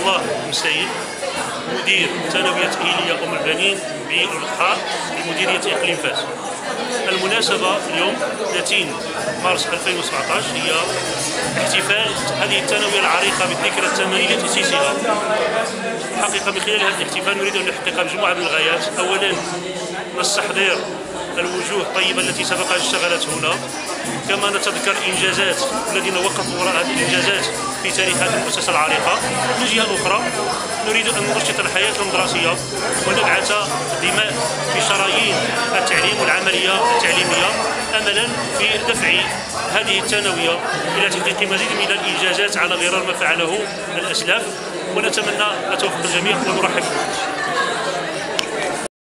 الله المسيد مدير ثانوية إيليا أم البنين بالإقحاء بمديرية إقليم فاس. المناسبة اليوم 30 مارس 2017 هي احتفال هذه الثانوية العريقة بالذكرى الثمانية لتأسيسها حقيقة من خلال هذا الاحتفال نريد أن نحقق مجموعة من الغايات. أولا نستحضر الوجوه الطيبة التي سبق اشتغلت هنا. كما نتذكر الإنجازات الذين وقفوا وراء هذه الإنجازات في تاريخ هذه المؤسسة العريقة. من جهة أخرى نريد أن ننشط الحياة الدراسية ونبعث دماء في شرايين التعليم والعملية التعليمية أملا في دفع هذه الثانوية إلى تحقيق مزيد من الإنجازات على غرار ما فعله الأسلاف. ونتمنى التوفيق الجميع ونرحب بكم.